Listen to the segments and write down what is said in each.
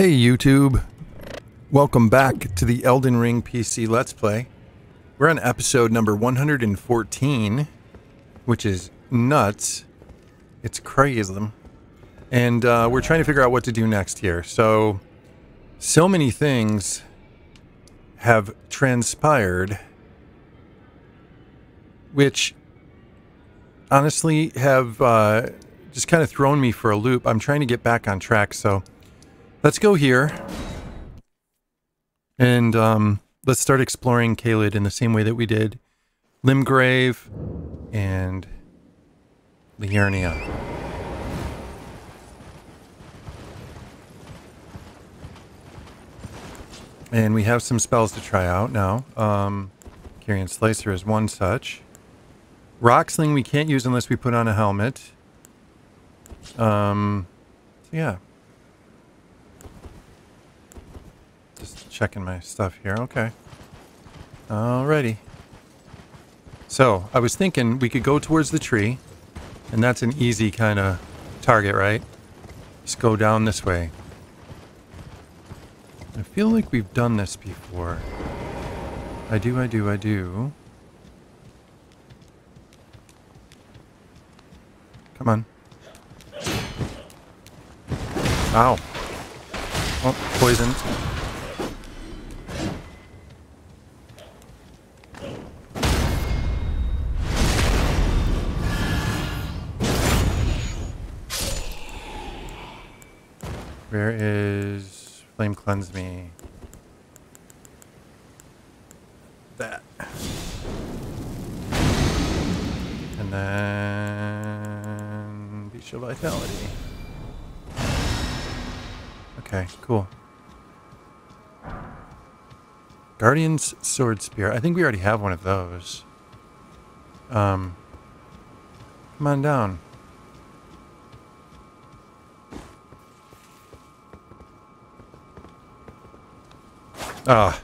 Hey YouTube, welcome back to the Elden Ring PC Let's Play. We're on episode number 114, which is nuts. It's crazy. And uh, we're trying to figure out what to do next here. So, so many things have transpired, which honestly have uh, just kind of thrown me for a loop. I'm trying to get back on track, so let's go here. And um, let's start exploring Caelid in the same way that we did Limgrave and Liurnia. And we have some spells to try out now. Um, Carrion Slicer is one such. Rock Sling we can't use unless we put on a helmet. Um, so yeah. Just checking my stuff here. Okay. Alrighty. So, I was thinking we could go towards the tree. And that's an easy kind of target, right? Just go down this way. I feel like we've done this before. I do, I do, I do. Come on. Ow. Oh, poisoned. Where is Flame Cleanse Me? That. And then of Vitality. Okay, cool. Guardian's Sword Spear. I think we already have one of those. Um, come on down. Ah.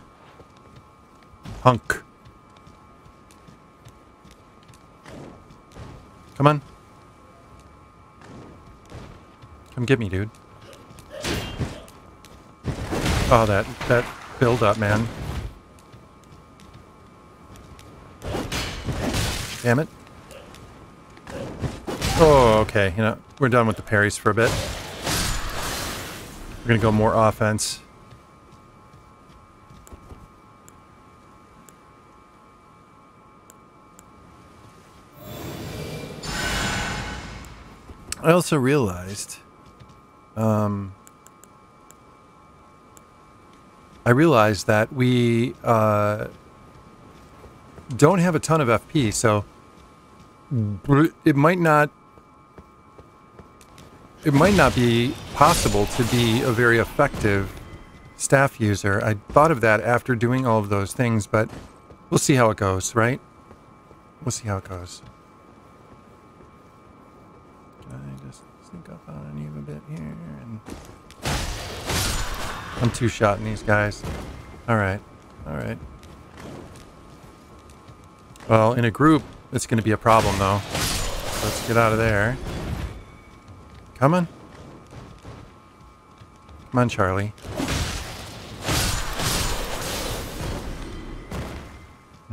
Punk. Come on. Come get me, dude. Oh, that, that build up, man. Damn it. Oh, okay. You know, we're done with the parries for a bit. We're gonna go more offense. I also realized, um, I realized that we uh, don't have a ton of FP, so it might not it might not be possible to be a very effective staff user. I thought of that after doing all of those things, but we'll see how it goes, right? We'll see how it goes. Sneak up on you a bit here and I'm two-shotting these guys. Alright. Alright. Well, in a group, it's going to be a problem, though. Let's get out of there. Come on. Come on, Charlie.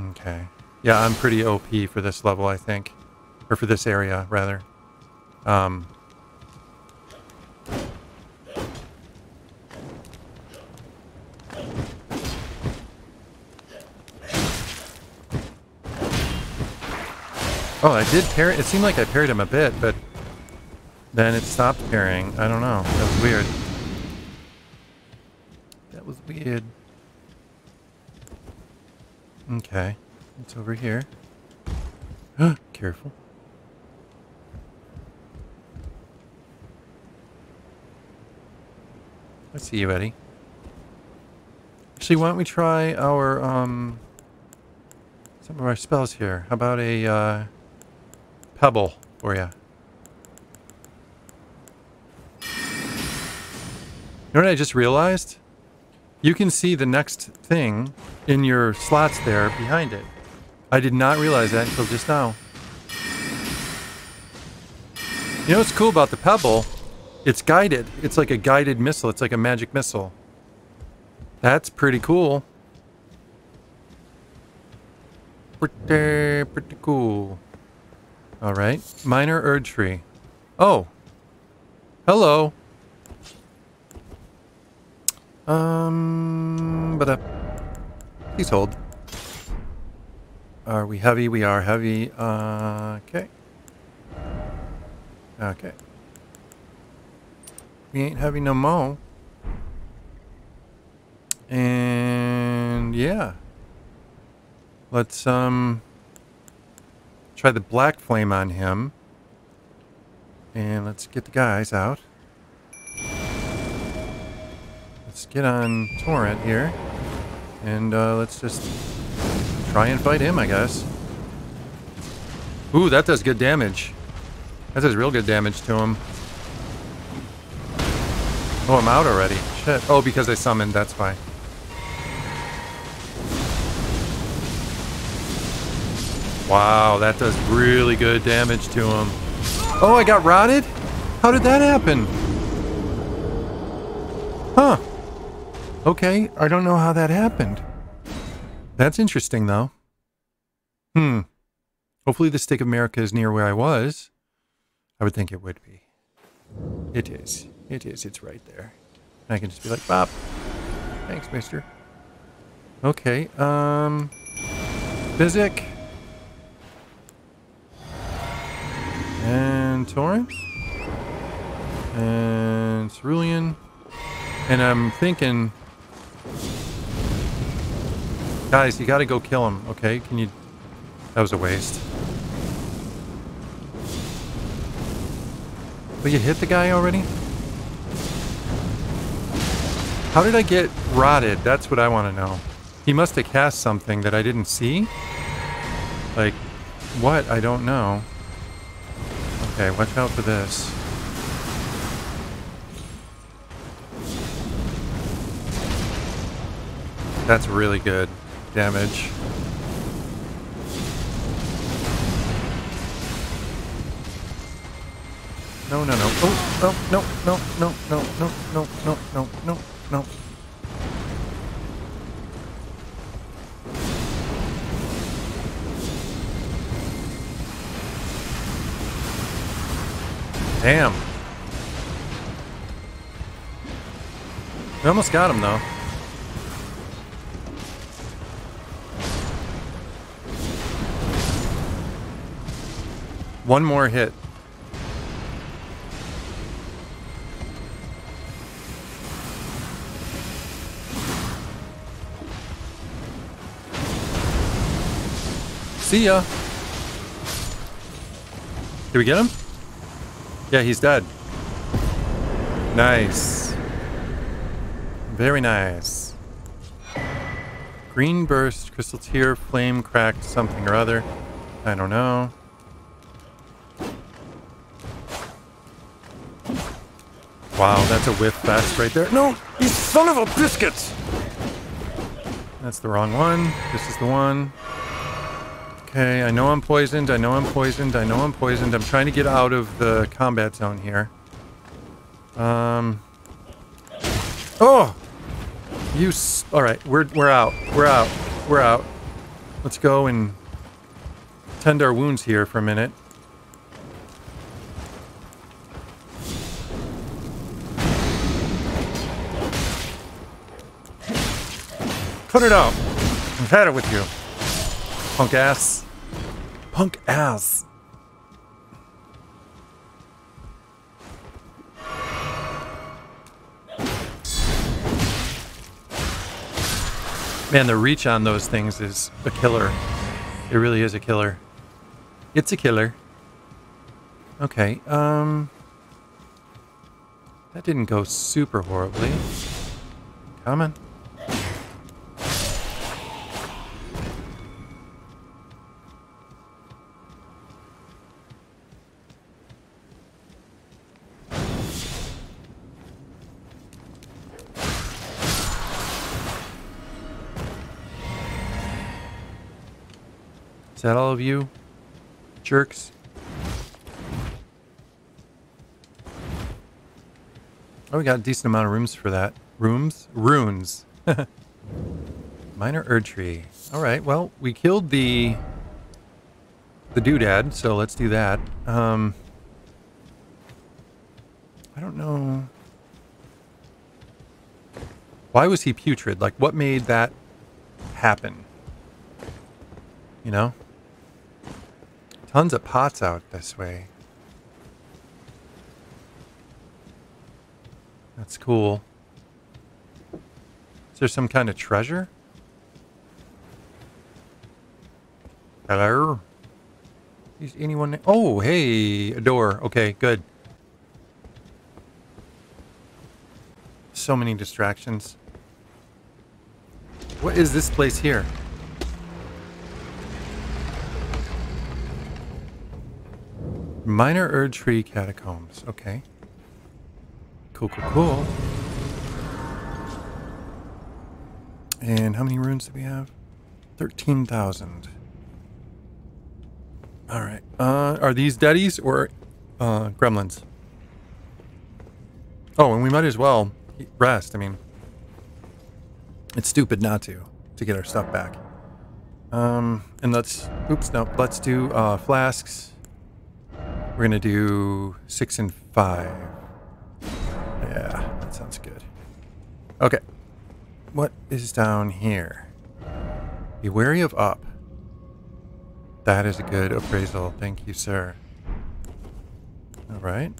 Okay. Yeah, I'm pretty OP for this level, I think. Or for this area, rather. Um, Oh, I did parry. It seemed like I parried him a bit, but then it stopped parrying. I don't know. That was weird. That was weird. Okay. It's over here. Careful. I see you, Eddie. Actually, why don't we try our, um, some of our spells here. How about a, uh, pebble for you. You know what I just realized? You can see the next thing in your slots there behind it. I did not realize that until just now. You know what's cool about the pebble It's guided. It's like a guided missile. It's like a magic missile. That's pretty cool. Pretty, pretty cool. All right. Minor Erdtree. Oh. Hello. Um, but uh, please hold. Are we heavy? We are heavy. Uh, okay. Okay. We ain't heavy no more. And yeah. Let's um try the black flame on him. And let's get the guys out. Let's get on Torrent here. And uh, let's just try and fight him, I guess. Ooh, that does good damage. That does real good damage to him. Oh, I'm out already. Shit. Oh, because I summoned, that's why. Wow, that does really good damage to him. Oh, I got rotted? How did that happen? Huh. Okay, I don't know how that happened. That's interesting, though. Hmm. Hopefully the Stake of Marika is near where I was. I would think it would be. It is. It is. It's right there. I can just be like, Bob. Thanks, mister. Okay, um... Physick. And Torrent. And Cerulean. And I'm thinking... Guys, you gotta go kill him, okay? Can you... That was a waste. But you hit the guy already? How did I get rotted? That's what I want to know. He must have cast something that I didn't see? Like, what? I don't know. Okay, watch out for this. That's really good damage. No, no, no. Oh, oh, no, no, no, no, no, no, no, no, no, no. Damn. We almost got him, though. One more hit. See ya. Did we get him? Yeah, he's dead. Nice. Very nice. Green burst, crystal tear, flame cracked, something or other. I don't know. Wow, that's a whiff fest right there. No, you son of a biscuit! That's the wrong one. This is the one. Okay, I know I'm poisoned. I know I'm poisoned. I know I'm poisoned. I'm trying to get out of the combat zone here. Um. Oh! You. All right, we're we're out. We're out. We're out. Let's go and tend our wounds here for a minute. Put it out. I've had it with you. Punk ass. Punk ass. Man, the reach on those things is a killer. It really is a killer. It's a killer. Okay, um... That didn't go super horribly. Come that all of you? Jerks? Oh, we got a decent amount of rooms for that. Rooms? Runes. Minor Erdtree. Alright, well, we killed the the doodad, so let's do that. Um, I don't know. Why was he putrid? Like, what made that happen? You know? Tons of pots out this way. That's cool. Is there some kind of treasure? Hello? Is anyone... Oh, hey, a door. Okay, good. So many distractions. What is this place here? Minor Erdtree Catacombs. Okay. Cool, cool, cool. And how many runes do we have? 13,000. Alright. Uh, are these deadies or uh, gremlins? Oh, and we might as well rest. I mean, it's stupid not to, to get our stuff back. Um, and let's, oops, no, let's do uh, flasks. We're to do six and five. Yeah, that sounds good. Okay. What is down here? Be wary of up. That is a good appraisal. Thank you, sir. All right.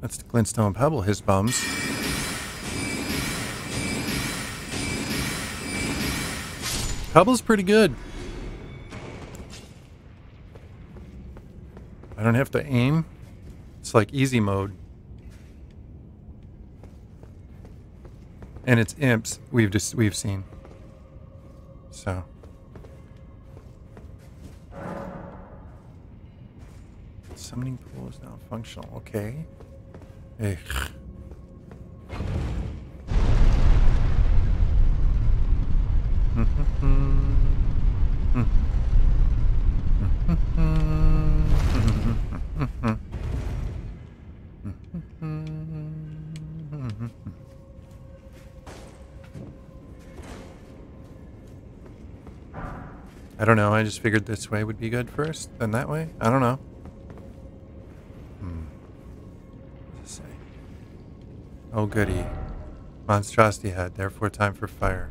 That's the Glintstone Pebble, his bums. Pebble's pretty good. I don't have to aim. It's like easy mode. And it's imps we've just we've seen. So Summoning pool is now functional. Okay. Just figured this way would be good first, then that way. I don't know. Hmm. Say? Oh, goody. Monstrosity head, therefore time for fire.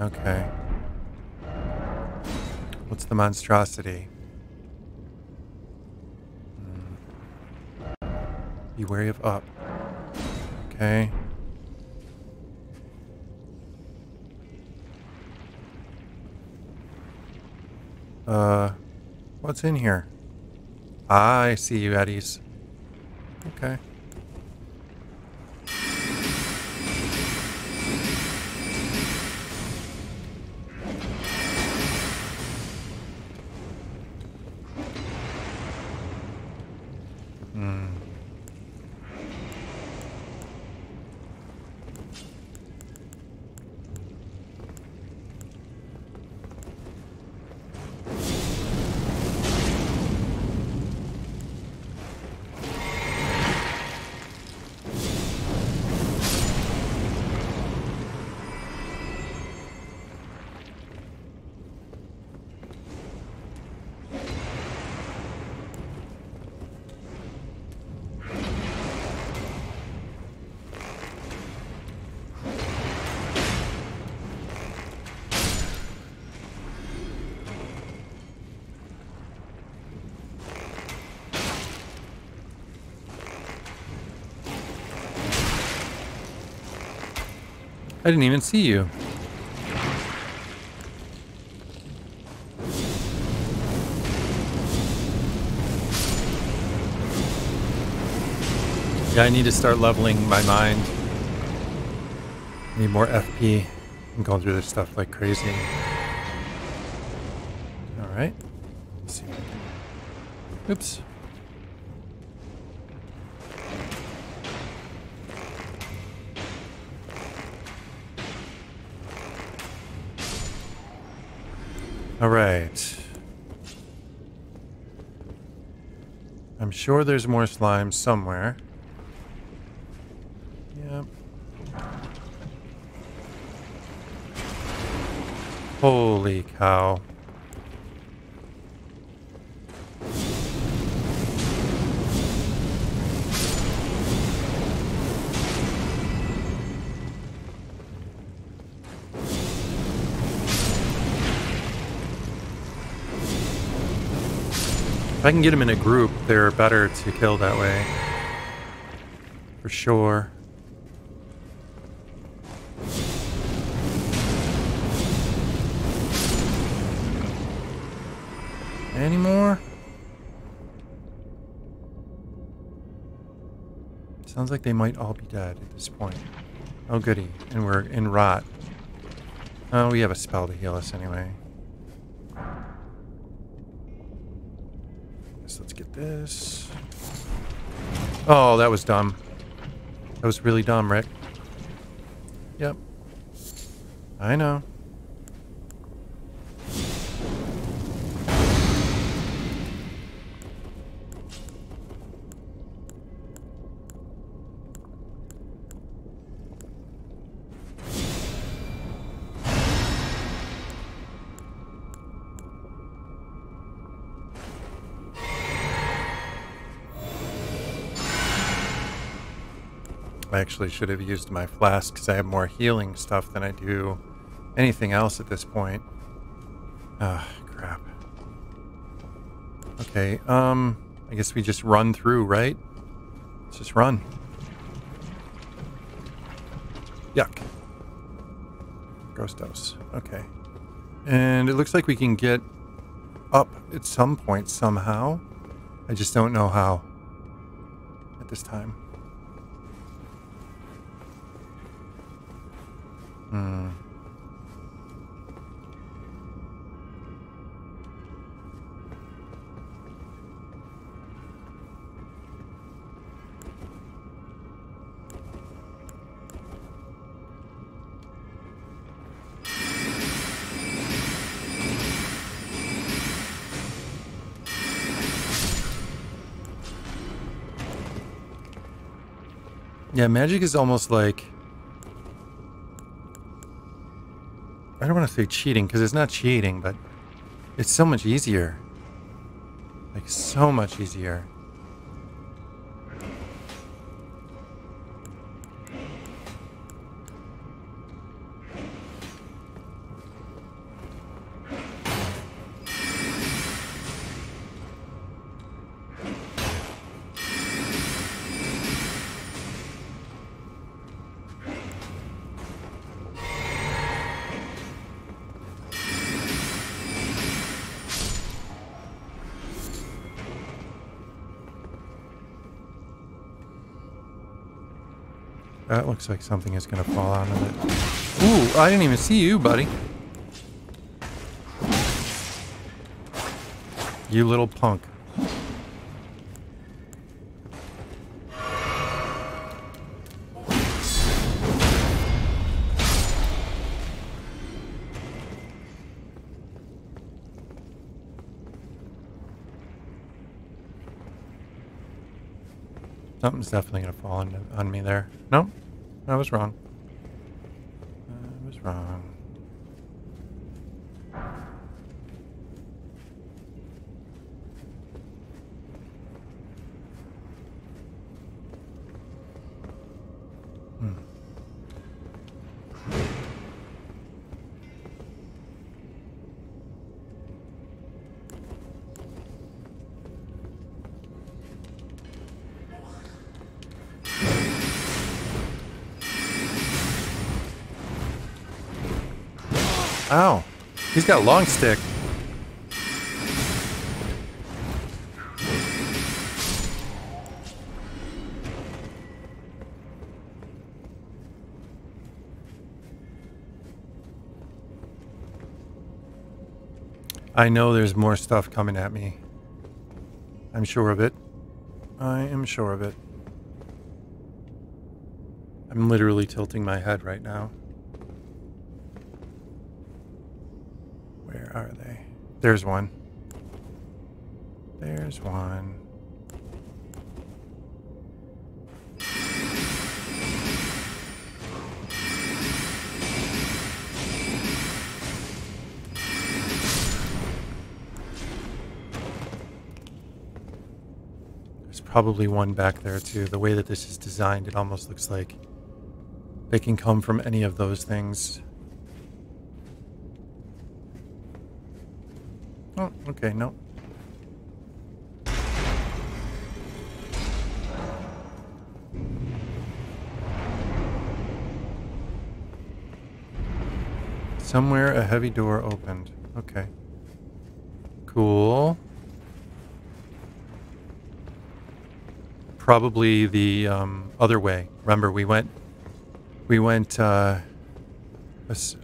Okay. What's the monstrosity? Hmm. Be wary of up. Okay. Uh, what's in here? I see you, Eddies. Okay. I didn't even see you. Yeah, I need to start leveling my mind. Need more FP. I'm going through this stuff like crazy. Alright. Oops. All right. I'm sure there's more slime somewhere. Yep. Holy cow. If I can get them in a group, they're better to kill that way. For sure. Any more? Sounds like they might all be dead at this point. Oh goody, and we're in rot. Oh, we have a spell to heal us anyway. Guess let's get this. Oh, that was dumb. That was really dumb, Rick. Yep. I know. I actually should have used my flask because I have more healing stuff than I do anything else at this point. Ah, crap. Okay, um, I guess we just run through, right? Let's just run. Yuck. Ghost dose. Okay. And it looks like we can get up at some point somehow. I just don't know how at this time. Yeah, magic is almost like I don't want to say cheating because it's not cheating, but it's so much easier. Like, so much easier. Looks like something is going to fall out of it. Ooh, I didn't even see you, buddy. You little punk. Something's definitely to fall on, on me there. Nope. I was wrong. I was wrong. He's got a long stick. I know there's more stuff coming at me. I'm sure of it. I am sure of it. I'm literally tilting my head right now. are they? There's one. There's one. There's probably one back there too. The way that this is designed, it almost looks like they can come from any of those things. Oh, okay, no. Somewhere a heavy door opened. Okay. Cool. Probably the um, other way. Remember, we went... We went, uh...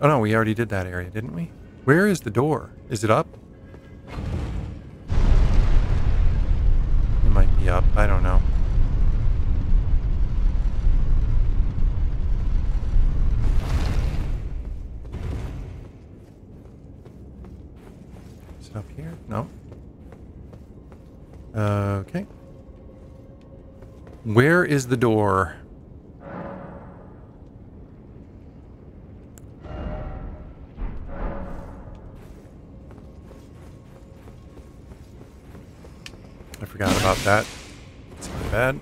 Oh no, we already did that area, didn't we? Where is the door? Is it up? It might be up. I don't know. Is it up here? No. Okay. Where is the door? I forgot about that. It's my bad.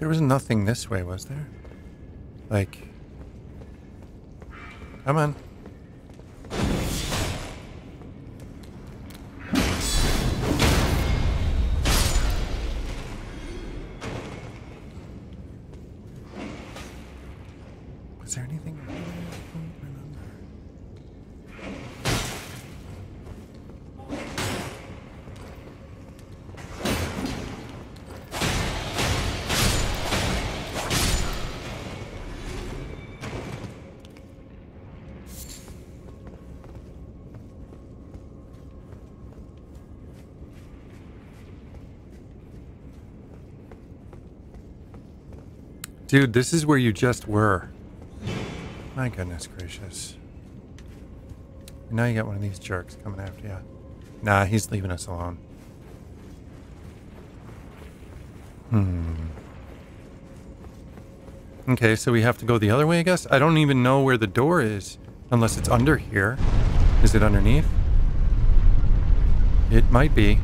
There was nothing this way, was there? Like... Come on. Dude, this is where you just were. My goodness gracious. Now you got one of these jerks coming after you. Nah, he's leaving us alone. Hmm. Okay, so we have to go the other way, I guess? I don't even know where the door is. Unless it's under here. Is it underneath? It might be.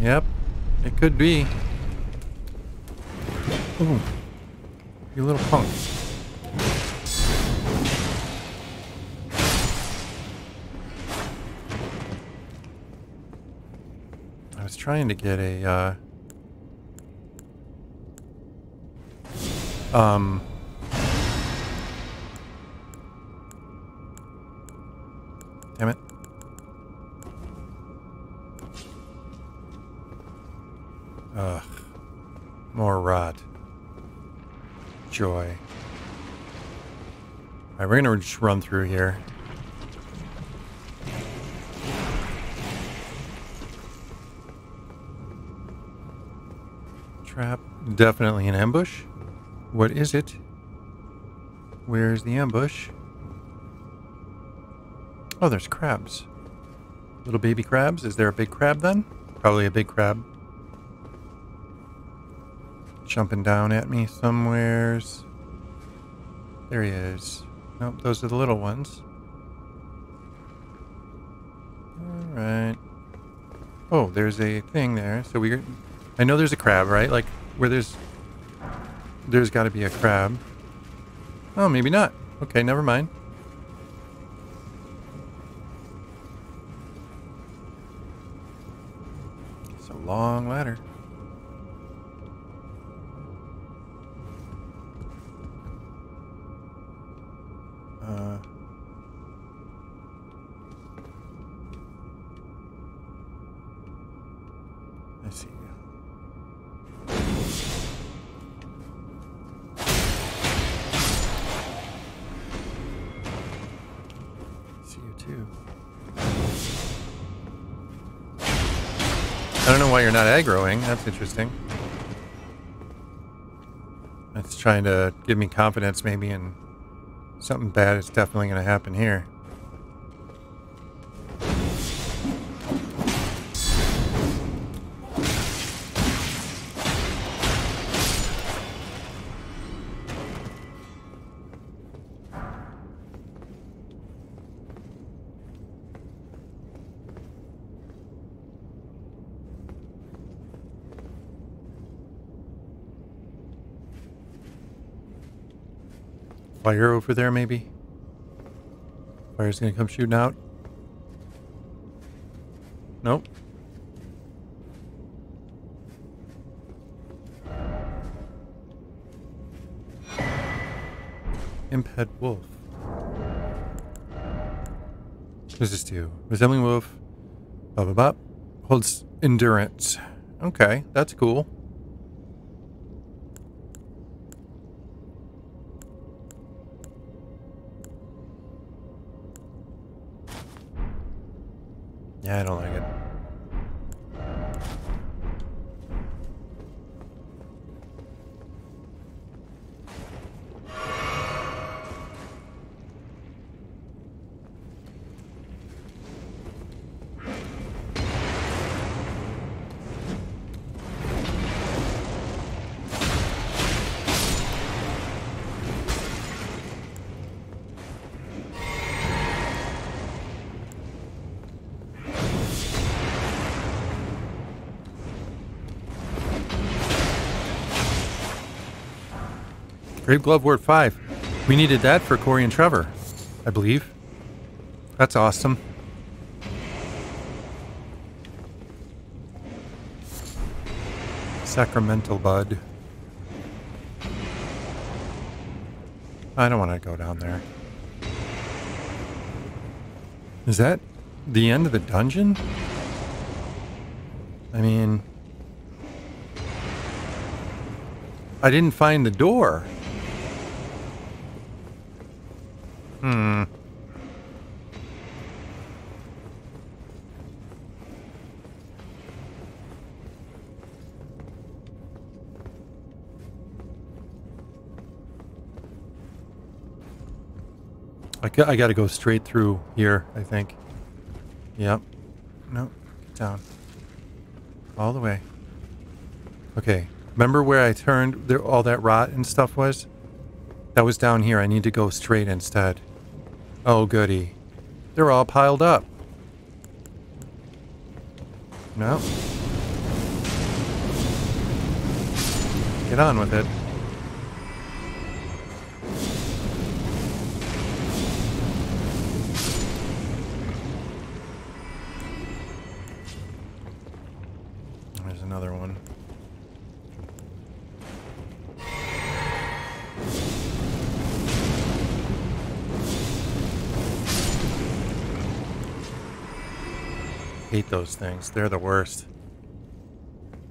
Yep. It could be. Ooh. You little punk. I was trying to get a, uh... Um... Damn it. Ugh. More rot. Joy. Alright, we're gonna just run through here. Trap. Definitely an ambush. What is it? Where's the ambush? Oh, there's crabs. Little baby crabs. Is there a big crab then? Probably a big crab. Jumping down at me somewheres. There he is. Nope, those are the little ones. Alright. Oh, there's a thing there. So we I know there's a crab, right? Like, where there's... There's got to be a crab. Oh, maybe not. Okay, never mind. Aggroing. That's interesting. That's trying to give me confidence maybe in something bad is definitely going to happen here. Fire over there, maybe? Fire's gonna come shooting out? Nope. Imped Wolf. What does this do? Resembling wolf. Blah, blah, blah. Holds endurance. Okay, that's cool. Yeah, I don't like it. Grave Glovewort 5. We needed that for Corey and Trevor, I believe. That's awesome. Sacramental Bud. I don't want to go down there. Is that the end of the dungeon? I mean... I didn't find the door. Hmm. I, got, I got to go straight through here, I think. Yep. No, get down. All the way. Okay. Remember where I turned there, all that rot and stuff was? That was down here. I need to go straight instead. Oh, goody. They're all piled up. No. Get on with it. Those things. They're the worst.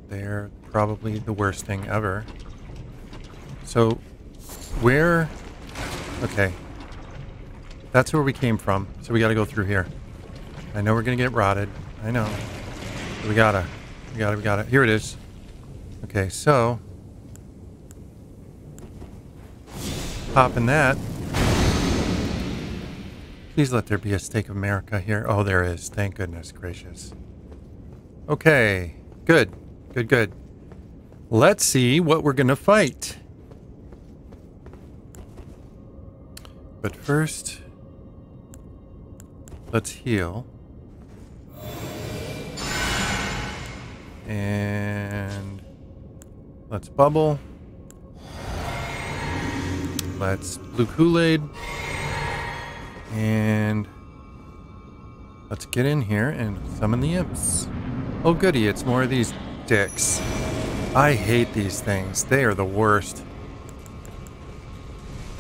They're probably the worst thing ever. So, where... Okay. That's where we came from. So we gotta go through here. I know we're gonna get rotted. I know. We gotta. We gotta, we gotta. Here it is. Okay, so... Popping that. Please let there be a stake of Marika here. Oh, there is. Thank goodness gracious. Okay. Good. Good, good. Let's see what we're going to fight. But first, let's heal. And let's bubble. Let's blue Kool-Aid. And let's get in here and summon the imps. Oh goody, it's more of these dicks. I hate these things. They are the worst.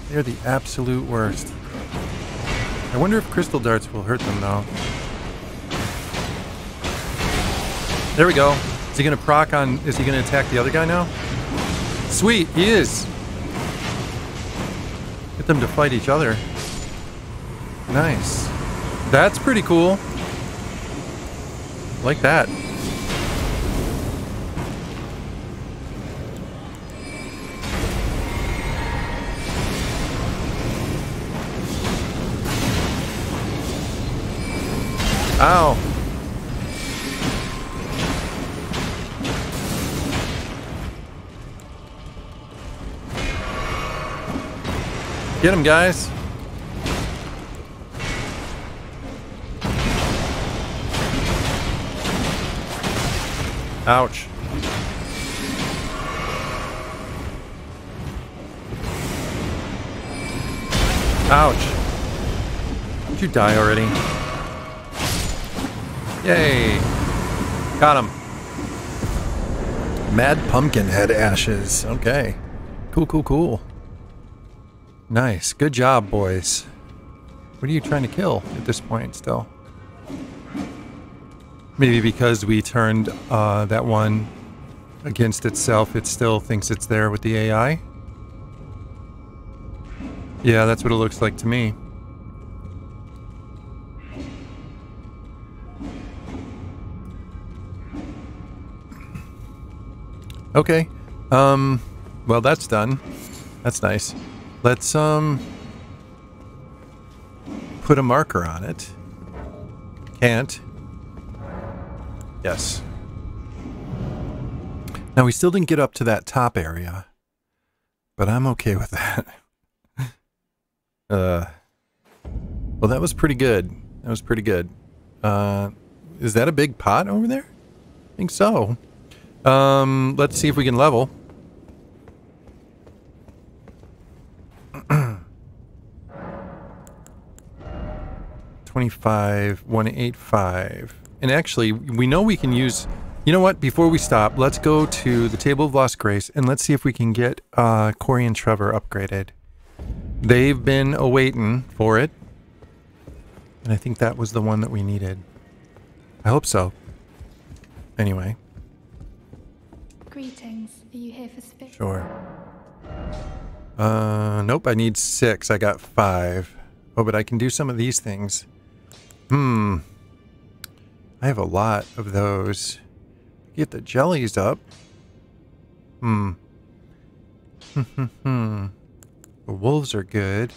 They're the absolute worst. I wonder if crystal darts will hurt them though. There we go. Is he gonna proc on, is he gonna attack the other guy now? Sweet, he is. Get them to fight each other. Nice. That's pretty cool. Like that. Ow. Get him, guys. Ouch. Ouch. Did you die already? Yay. Got him. Mad pumpkin head ashes. Okay. Cool, cool, cool. Nice. Good job, boys. What are you trying to kill at this point still? Maybe because we turned uh, that one against itself, it still thinks it's there with the AI? Yeah, that's what it looks like to me. Okay. Um, well, that's done. That's nice. Let's, um, put a marker on it. Can't. Yes. Now, we still didn't get up to that top area, but I'm okay with that. uh, well, that was pretty good. That was pretty good. Uh, is that a big pot over there? I think so. Um, let's see if we can level. Twenty-five, one eight five. And actually, we know we can use... You know what? Before we stop, let's go to the Table of Lost Grace and let's see if we can get uh, Corey and Trevor upgraded. They've been awaiting for it. And I think that was the one that we needed. I hope so. Anyway. Greetings. Are you here for speak? Sure. Uh, nope, I need six. I got five. Oh, but I can do some of these things. Hmm. I have a lot of those. Get the jellies up. Hmm. Hmm. the wolves are good.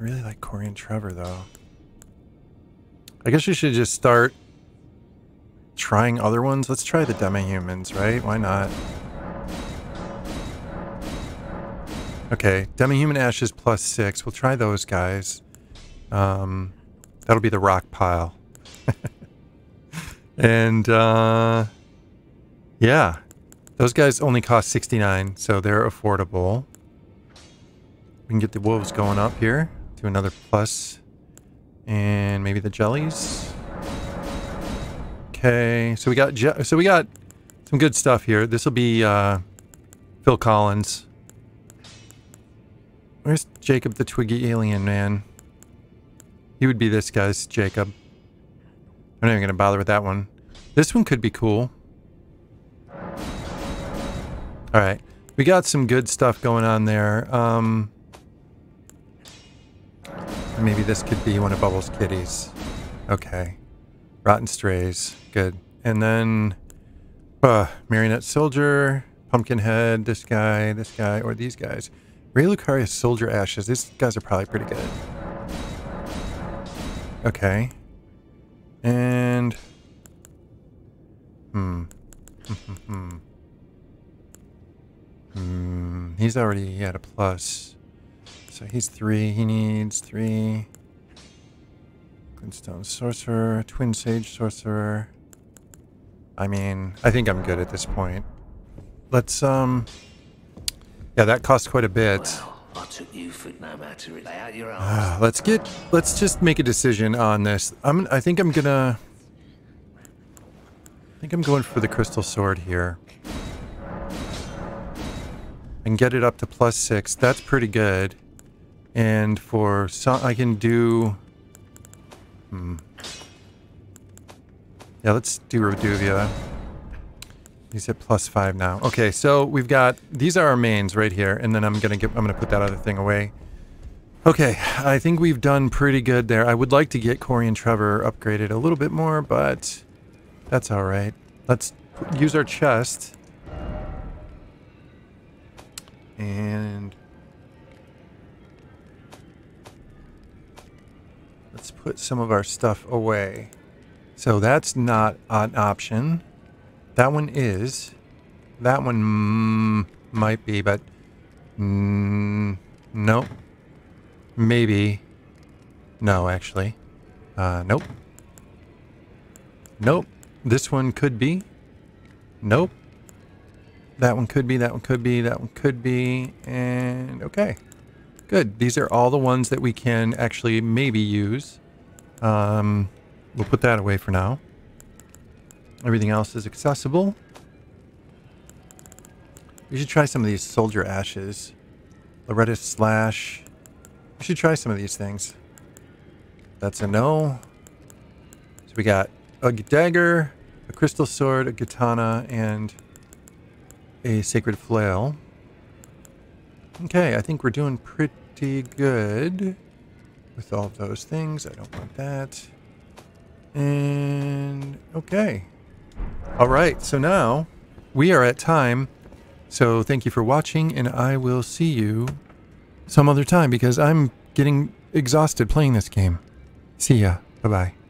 I really like Corey and Trevor, though. I guess we should just start trying other ones. Let's try the demi-humans, right? Why not? Okay, demi-human ashes plus six. We'll try those guys. Um, that'll be the rock pile. and uh, yeah, those guys only cost 69, so they're affordable. We can get the wolves going up here to another plus, and maybe the jellies. Okay, so we got so we got some good stuff here. This will be uh, Phil Collins. Where's Jacob the Twiggy Alien Man? He would be this guy's Jacob. I'm not even going to bother with that one. This one could be cool. Alright. We got some good stuff going on there. Um, maybe this could be one of Bubbles' kitties. Okay. Rotten Strays. Good. And then... Uh, Marionette Soldier, Pumpkinhead, this guy, this guy, or these guys. Raya Lucaria Soldier Ashes. These guys are probably pretty good. Okay. And... Hmm. hmm. He's already at a plus. So he's three. He needs three. Glintstone Sorcerer. Twin Sage Sorcerer. I mean, I think I'm good at this point. Let's, um... Yeah, that costs quite a bit. Took you for no matter lay out your Uh, let's get let's just make a decision on this. I'm I think I'm gonna I think I'm going for the crystal sword here. And get it up to plus six. That's pretty good. And for some I can do hmm. Yeah, let's do Reduvia. He's at plus five now. Okay, so we've got these are our mains right here, and then I'm gonna get I'm gonna put that other thing away. Okay, I think we've done pretty good there. I would like to get Corey and Trevor upgraded a little bit more, but that's all right. Let's use our chest. And let's put some of our stuff away. So that's not an option. That one is. That one might be, but mm. Maybe. No, actually. Uh, nope. Nope. This one could be. Nope. That one could be, that one could be, that one could be, and okay. Good. These are all the ones that we can actually maybe use. Um, we'll put that away for now. Everything else is accessible. We should try some of these soldier ashes. Loretta Slash. We should try some of these things. That's a no. So we got a dagger, a crystal sword, a katana, and a sacred flail. Okay, I think we're doing pretty good with all those things. I don't want that. And okay. All right, so now we are at time. So thank you for watching, and I will see you some other time because I'm getting exhausted playing this game. See ya. Bye-bye.